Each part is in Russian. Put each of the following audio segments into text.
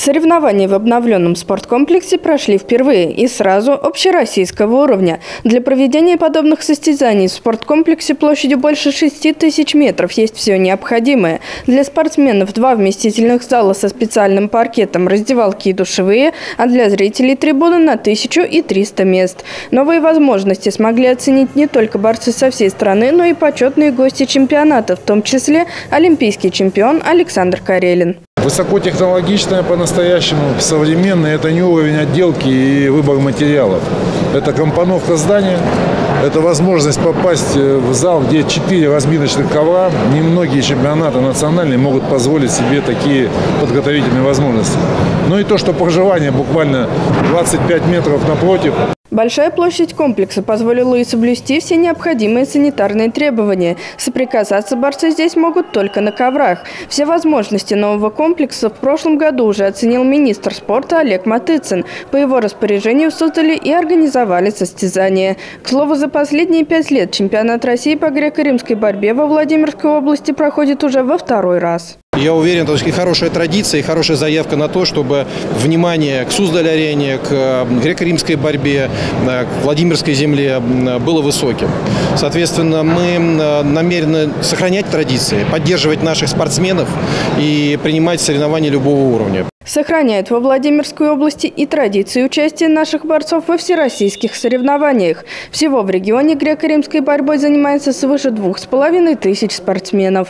Соревнования в обновленном спорткомплексе прошли впервые и сразу общероссийского уровня. Для проведения подобных состязаний в спорткомплексе площадью больше 6 тысяч метров есть все необходимое. Для спортсменов два вместительных зала со специальным паркетом, раздевалки и душевые, а для зрителей трибуны на 1300 мест. Новые возможности смогли оценить не только борцы со всей страны, но и почетные гости чемпионата, в том числе олимпийский чемпион Александр Карелин. Высокотехнологичная по-настоящему, современная. Это не уровень отделки и выбор материалов. Это компоновка здания, это возможность попасть э, в зал, где четыре разминочных ковра. Немногие чемпионаты национальные могут позволить себе такие подготовительные возможности. Ну и то, что проживание буквально 25 метров напротив. Большая площадь комплекса позволила и соблюсти все необходимые санитарные требования. Соприкасаться борцы здесь могут только на коврах. Все возможности нового комплекса в прошлом году уже оценил министр спорта Олег Матыцын. По его распоряжению создали и организовали состязания. К слову, за последние пять лет чемпионат России по греко-римской борьбе во Владимирской области проходит уже во второй раз. Я уверен, это и хорошая традиция, и хорошая заявка на то, чтобы внимание к Суздаль-арене, к э, греко-римской борьбе, э, к Владимирской земле было высоким. Соответственно, мы намерены сохранять традиции, поддерживать наших спортсменов и принимать соревнования любого уровня. Сохраняет во Владимирской области и традиции участия наших борцов во всероссийских соревнованиях. Всего в регионе греко-римской борьбой занимается свыше двух с половиной тысяч спортсменов.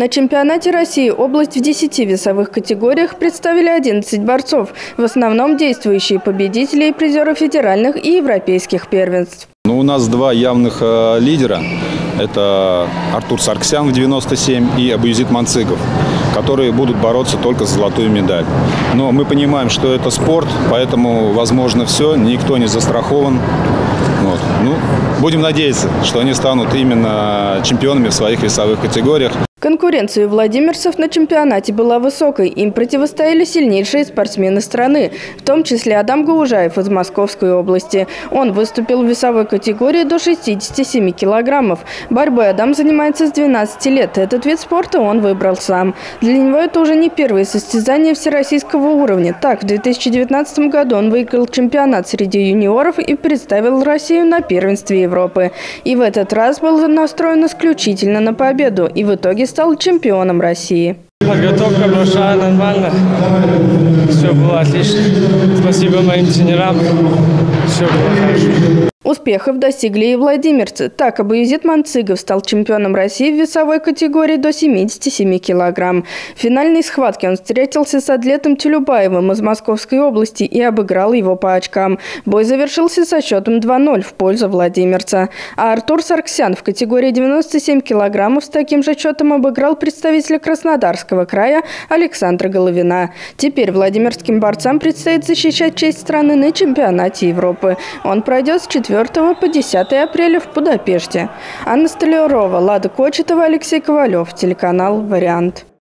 На чемпионате России область в 10 весовых категориях представили 11 борцов, в основном действующие победители и призеры федеральных и европейских первенств. Ну, у нас два явных э, лидера. Это Артур Сарксян в 97 и Абуизит Манцигов, которые будут бороться только за золотую медаль. Но мы понимаем, что это спорт, поэтому возможно все, никто не застрахован. Вот. Ну, будем надеяться, что они станут именно чемпионами в своих весовых категориях. Конкуренция владимирцев на чемпионате была высокой. Им противостояли сильнейшие спортсмены страны, в том числе Адам Гаужаев из Московской области. Он выступил в весовой категории до 67 килограммов. Борьбой Адам занимается с 12 лет. Этот вид спорта он выбрал сам. Для него это уже не первые состязания всероссийского уровня. Так, в 2019 году он выиграл чемпионат среди юниоров и представил Россию на первенстве Европы. И в этот раз был настроен исключительно на победу. И в итоге стал чемпионом России. Подготовка прошла нормально. Все было отлично. Спасибо моим тренерам. Все было хорошо. Успехов достигли и владимирцы. Так, Абуизит Манцигов стал чемпионом России в весовой категории до 77 килограмм. В финальной схватке он встретился с атлетом Тюлюбаевым из Московской области и обыграл его по очкам. Бой завершился со счетом 2-0 в пользу владимирца. А Артур Сарксян в категории 97 килограммов с таким же счетом обыграл представителя Краснодарского края Александра Головина. Теперь владимирским борцам предстоит защищать честь страны на чемпионате Европы. Он пройдет с 4 4 по 10 апреля в Будапеште. Анна Столярова, Лада Кочетова, Алексей Ковалев. Телеканал «Вариант».